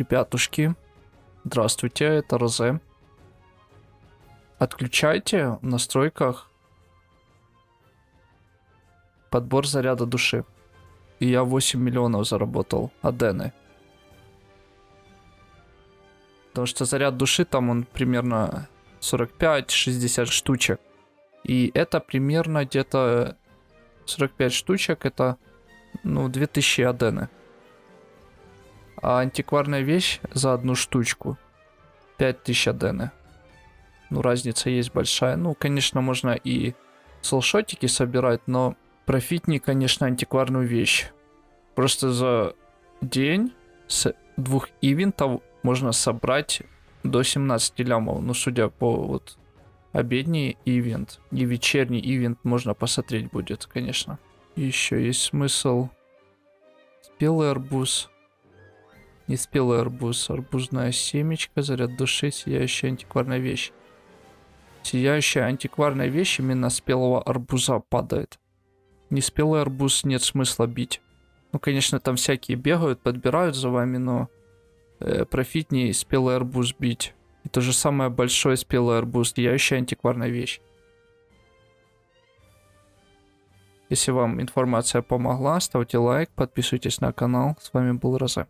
Ребятушки, здравствуйте, это Розе. Отключайте в настройках подбор заряда души. И я 8 миллионов заработал адены. Потому что заряд души там он примерно 45-60 штучек. И это примерно где-то 45 штучек, это ну 2000 адены. А антикварная вещь за одну штучку 5000 адены. Ну, разница есть большая. Ну, конечно, можно и солшотики собирать, но профитнее, конечно, антикварную вещь. Просто за день с двух ивентов можно собрать до 17 лямов. Ну, судя по вот обедний ивент и вечерний ивент можно посмотреть будет, конечно. Еще есть смысл. Спелый арбуз. Не спелый арбуз, арбузная семечка, заряд души, сияющая антикварная вещь. Сияющая антикварная вещь именно спелого арбуза падает. Не спелый арбуз нет смысла бить. Ну, конечно, там всякие бегают, подбирают за вами, но э, профитнее спелый арбуз бить. Это же самое большое спелый арбуз, сияющая антикварная вещь. Если вам информация помогла, ставьте лайк, подписывайтесь на канал. С вами был Розе.